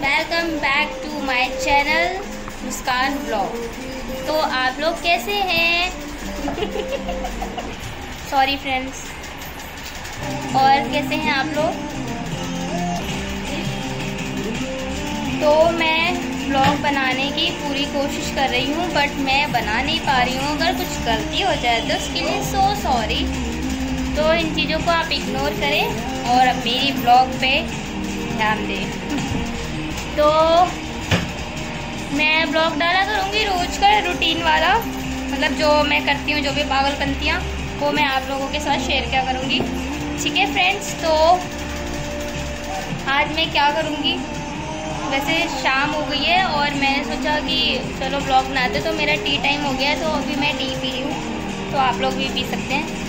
Welcome back to my channel Muskan blog तो आप लोग कैसे हैं? सॉरी फ्रेंड्स और कैसे हैं आप लोग? तो मैं ब्लॉग बनाने की पूरी कोशिश कर रही हूँ बट मैं बना नहीं पा रही हूँ। अगर कुछ गलती हो जाए तो उसके लिए सो सॉरी तो इन चीज़ों को आप इग्नोर करें और अब मेरी ब्लॉग पे ध्यान दें। तो मैं ब्लॉग डाला करूँगी रोज़ का रूटीन वाला। मतलब जो मैं करती हूँ, जो भी पागल पागलपंतियाँ वो मैं आप लोगों के साथ शेयर क्या करूँगी। ठीक है फ्रेंड्स तो आज मैं क्या करूँगी? वैसे शाम हो गई है और मैंने सोचा कि चलो ब्लॉग बनाते तो मेरा टी टाइम हो गया है तो अभी मैं टी पी रही हूँ। तो आप लोग भी पी सकते हैं।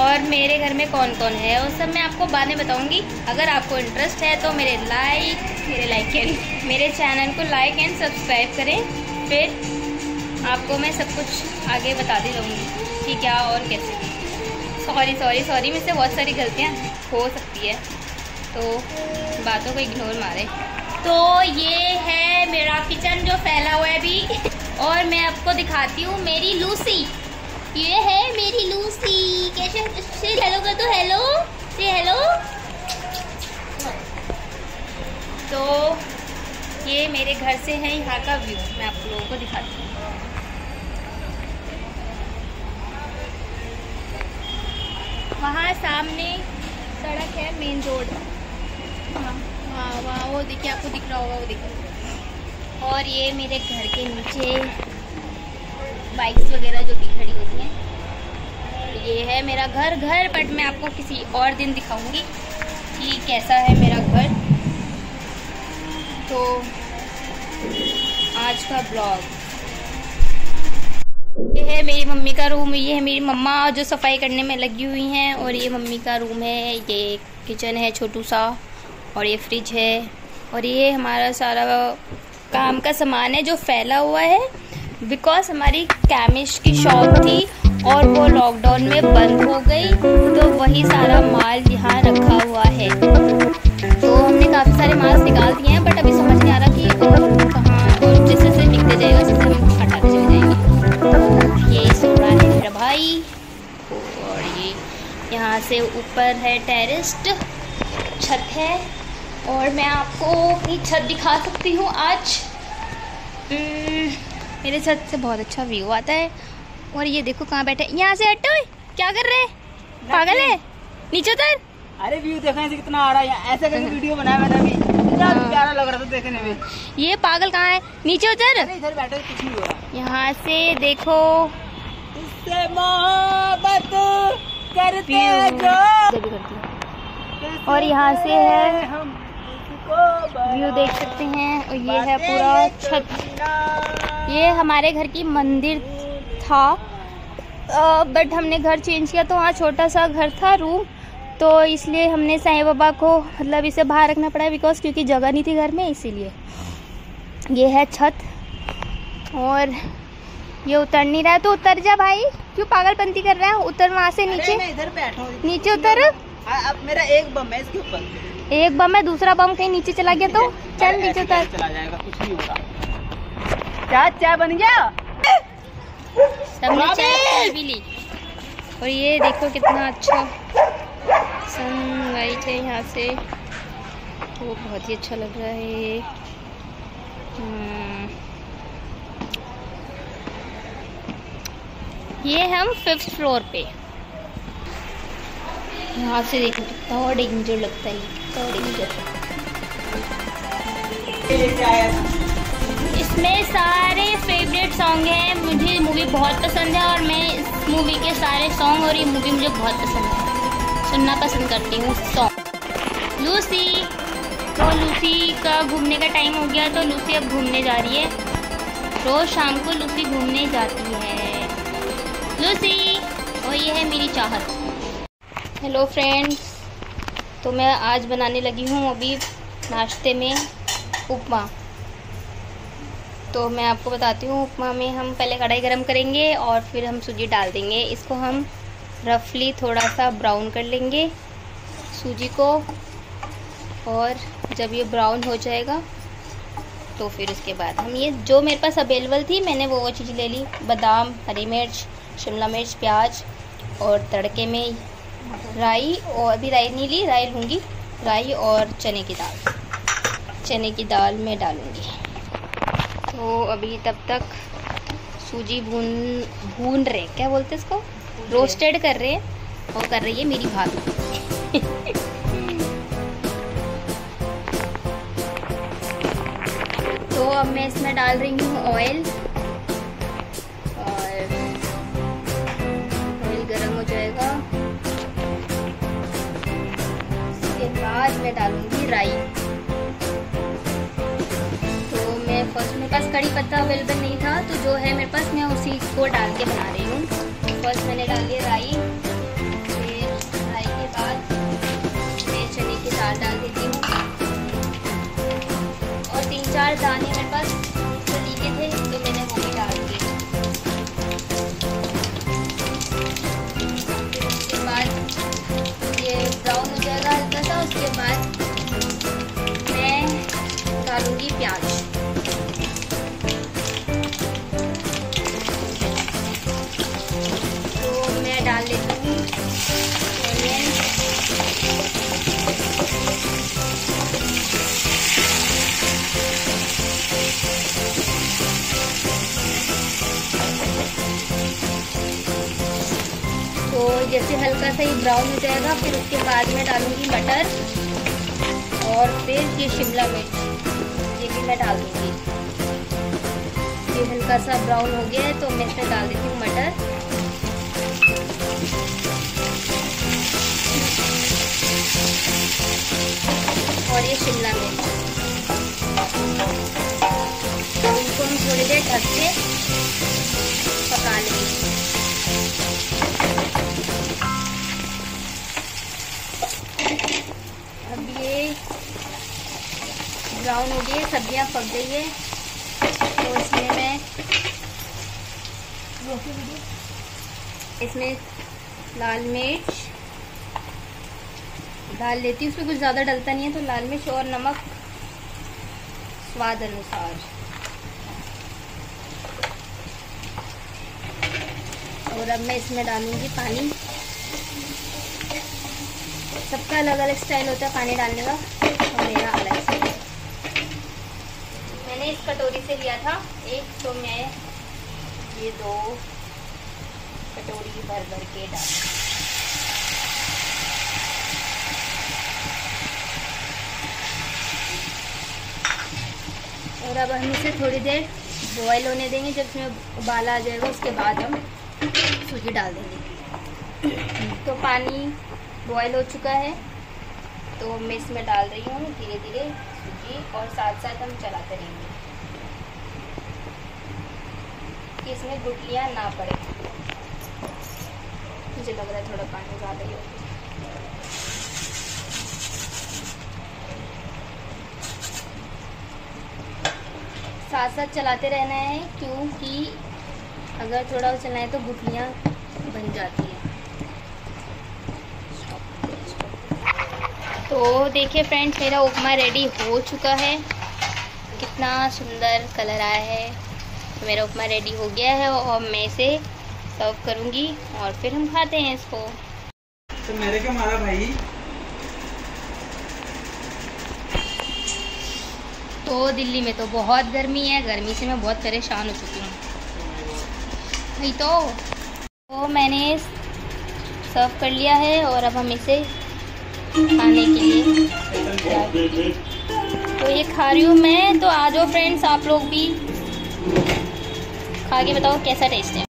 और मेरे घर में कौन कौन है? वो सब मैं आपको बाद में बताऊँगी। अगर आपको इंटरेस्ट है तो मेरे लाइक मेरे लाइक के मेरे चैनल को लाइक एंड सब्सक्राइब करें। फिर आपको मैं सब कुछ आगे बताती रहूँगी कि क्या और कैसे सॉरी सॉरी सॉरी मुझसे बहुत सारी गलतियाँ हो सकती है। तो बातों को इग्नोर मारें। तो ये है मेरा किचन जो फैला हुआ है अभी। और मैं आपको दिखाती हूँ मेरी लूसी ये है मेरी लूसी। कैसे से हेलो कर दो हेलो से हेलो तो ये मेरे घर से है, यहाँ का व्यू मैं आप लोगों को दिखाती हूँ। वहाँ सामने सड़क है मेन रोड हाँ वहाँ वहाँ वो देखिए, आपको दिख रहा होगा, वो दिख रहा होगा और ये मेरे घर के नीचे बाइक्स वगैरह जो भी खड़ी होती हैं। ये है मेरा घर। घर बट मैं आपको किसी और दिन दिखाऊँगी कि कैसा है मेरा घर। तो आज का ब्लॉग ये है मेरी मम्मी का रूम ये है मेरी मम्मा जो सफ़ाई करने में लगी हुई हैं और ये मम्मी का रूम है। ये किचन है छोटू सा और ये फ्रिज है। और ये हमारा सारा काम का सामान है जो फैला हुआ है। बिकॉज़ हमारी कैमिश की शॉप थी और वो लॉकडाउन में बंद हो गई तो वही सारा माल यहाँ रखा हुआ है। तो हमने काफ़ी सारे माल निकाल दिए हैं बट अभी समझ नहीं आ रहा कि वो कहाँ और जैसे जैसे दिखते जाएगा जैसे हम हटाते चले जाएँगे। ये सोना है मेरा भाई, और ये यहाँ से ऊपर है टेरिस्ट छत है, और मैं आपको अपनी छत दिखा सकती हूँ आज। मेरे छत से बहुत अच्छा व्यू आता है। और ये देखो कहाँ बैठे यहाँ से हटो। क्या कर रहे पागल है? नीचे उतर। अरे व्यू देखने से कितना आ रहा है ऐसे करके वीडियो बनाया मैंने अभी। इतना हाँ। प्यारा लग रहा था देखने में। ये पागल कहाँ है? नीचे उतर। इधर बैठे कुछ नहीं हो रहा। यहाँ से देखो। इससे मोहब्बत करते जो। हूँ। और यहाँ से है। व्यू देख सकते हैं और ये है पूरा छत। ये हमारे घर की मंदिर था। बट हमने घर चेंज किया तो वहाँ छोटा सा घर था रूम तो इसलिए हमने साईं बाबा को मतलब इसे बाहर रखना पड़ा बिकॉज़ क्योंकि जगह नहीं थी घर में इसीलिए। ये है छत। और ये उतर नहीं रहा है। तो उतर जा भाई। क्यों पागलपंती कर रहा है? उतर वहाँ से नीचे। मैं इधर नीचे उतर। अब मेरा एक बम है इसके ऊपर। एक बम है दूसरा बम कहीं नीचे चला गया तो? चल नीचे उतर। चला जाएगा कुछ नहीं होगा। क्या चाय बन गया? सबने चाय पी ली और ये देखो कितना अच्छा सनलाइट है यहाँ से। तो बहुत ही अच्छा लग रहा है ये। हम्म। ये हम फिफ्थ फ्लोर पे। यहाँ से देखो, कितना और डेंजर लगता है। कितना डेंजर इसमें सारे फेवरेट सॉन्ग हैं, मुझे मूवी बहुत पसंद है और मैं इस मूवी के सारे सॉन्ग और ये मूवी मुझे बहुत पसंद है। सुनना पसंद करती हूँ सॉन्ग लूसी तो लूसी का घूमने का टाइम हो गया तो लूसी अब घूमने जा रही है। रोज़ शाम को लूसी घूमने जाती है। लूसी और ये है मेरी चाहत। हेलो फ्रेंड्स तो मैं आज बनाने लगी हूँ अभी नाश्ते में उपमा। तो मैं आपको बताती हूँ, उपमा में हम पहले कढ़ाई गरम करेंगे और फिर हम सूजी डाल देंगे। इसको हम रफली थोड़ा सा ब्राउन कर लेंगे सूजी को और जब ये ब्राउन हो जाएगा तो फिर उसके बाद हम ये जो मेरे पास अवेलेबल थी, मैंने वो वो चीज़ ले ली। बादाम, हरी मिर्च, शिमला मिर्च, प्याज और तड़के में राई और अभी राई नहीं ली राई लूँगी। राई और चने की दाल। चने की दाल में डालूँगी। तो अभी तब तक सूजी भून भून रहे क्या बोलते इसको? रोस्टेड कर रहे हैं। और कर रही है मेरी भाभी। तो अब मैं इसमें डाल रही हूँ ऑयल मैं डालूँगी राई। तो मैं फ़र्स्ट मेरे पास कड़ी पत्ता अवेलेबल नहीं था तो जो है मेरे पास, मैं उसी को डाल के बना रही हूँ। फ़र्स्ट मैंने डाल दिया राई के बाद चने की दाल डाल देती हूँ। और तीन चार दाने जैसे हल्का सा ही ब्राउन हो जाएगा, फिर उसके बाद में डालूँगी मटर और फिर ये शिमला मिर्च। ये भी मैं डाल दूँगी। ये हल्का सा ब्राउन हो गया है तो मैं इसमें डाल देती हूँ मटर। और ये शिमला मिर्च। तो इनको हम थोड़ी देर ढक के हो सब्ज़ियाँ पक गई है। तो इसमें मैं इसमें लाल मिर्च डाल लेती हूँ। उसमें कुछ ज़्यादा डलता नहीं है तो लाल मिर्च और नमक स्वाद अनुसार। और अब मैं इसमें डालूँगी पानी। सबका अलग अलग स्टाइल होता है पानी डालने का और मेरा अलग से। मैंने इस कटोरी से लिया था। एक तो मैं ये दो कटोरी भर भर के डाल और अब हम इसे थोड़ी देर बॉयल होने देंगे। जब इसमें उबाला आ जाएगा, उसके बाद हम सूजी डाल देंगे। तो पानी बॉयल हो चुका है। तो मैं इसमें डाल रही हूँ। धीरे धीरे सूजी और साथ साथ हम चलाते रहेंगे कि इसमें गुटलियाँ ना पड़े। मुझे लग रहा है थोड़ा पानी ज़्यादा ही होगा। साथ साथ चलाते रहना है, क्योंकि अगर थोड़ा चलाएँ तो गुटलियाँ बन जाती हैं। तो देखिए फ्रेंड्स मेरा उपमा रेडी हो चुका है। कितना सुंदर कलर आया है। तो मेरा उपमा रेडी हो गया है और मैं इसे सर्व करूँगी और फिर हम खाते हैं इसको। तो मेरे क्या मारा भाई। तो दिल्ली में तो बहुत गर्मी है। गर्मी से मैं बहुत परेशान हो चुकी हूँ। वही तो तो मैंने सर्व कर लिया है और अब हम इसे खाने के लिए। तो ये खा रही हूँ मैं। तो आ जाओ फ्रेंड्स आप लोग भी। खा के बताओ कैसा टेस्ट है।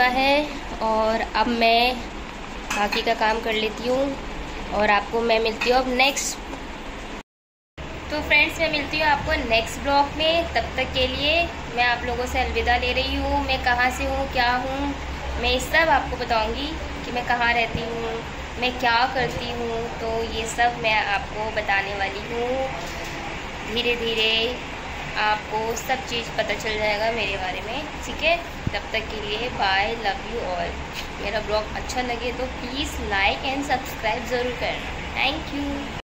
चुका है और अब मैं बाकी का काम कर लेती हूँ और आपको मैं मिलती हूँ अब नेक्स्ट तो फ्रेंड्स मैं मिलती हूँ आपको नेक्स्ट ब्लॉग में। तब तक के लिए मैं आप लोगों से अलविदा ले रही हूँ। मैं कहाँ से हूँ, क्या हूँ, मैं सब आपको बताऊँगी कि मैं कहाँ रहती हूँ, मैं क्या करती हूँ। तो ये सब मैं आपको बताने वाली हूँ। धीरे धीरे आपको सब चीज़ पता चल जाएगा मेरे बारे में, ठीक है? तब तक के लिए बाय लव यू ऑल मेरा ब्लॉग अच्छा लगे तो प्लीज़ लाइक एंड सब्सक्राइब ज़रूर करना. Thank you